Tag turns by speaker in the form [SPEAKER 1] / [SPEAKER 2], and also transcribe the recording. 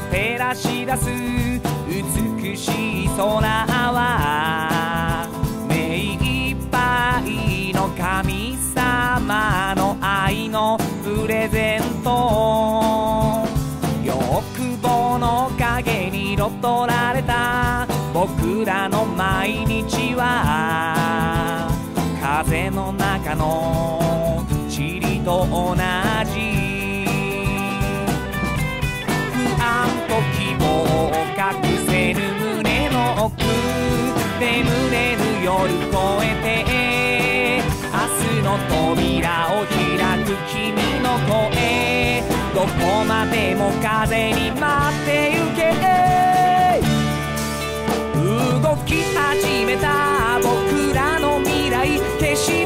[SPEAKER 1] 照らし出す美しい空は目いっぱいの神様の愛のプレゼント。欲望の影に彩られた僕らの毎日は。風の中のり越えて明日の扉を開く君の声どこまでも風に待ってゆけ動き始めた僕らの未来消し